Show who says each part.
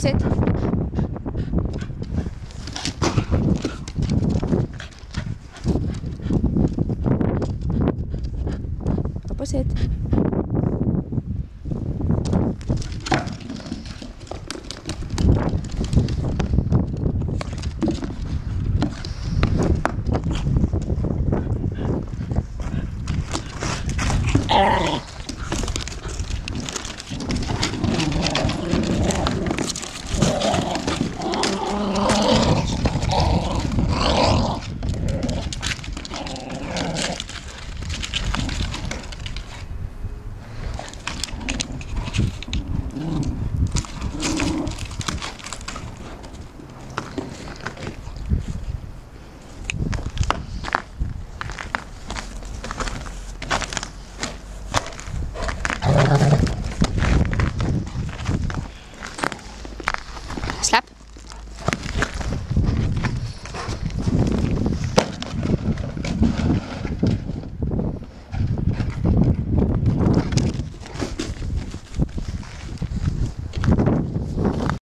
Speaker 1: você capacete. Arr! slap.